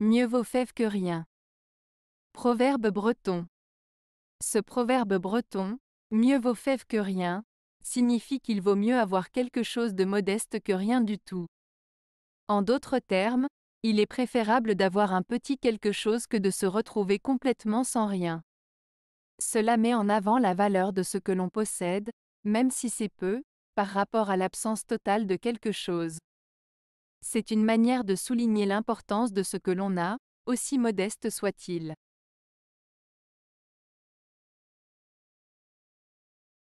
mieux vaut fève que rien. Proverbe breton. Ce proverbe breton, mieux vaut fève que rien, signifie qu'il vaut mieux avoir quelque chose de modeste que rien du tout. En d'autres termes, il est préférable d'avoir un petit quelque chose que de se retrouver complètement sans rien. Cela met en avant la valeur de ce que l'on possède, même si c'est peu, par rapport à l'absence totale de quelque chose. C'est une manière de souligner l'importance de ce que l'on a, aussi modeste soit-il.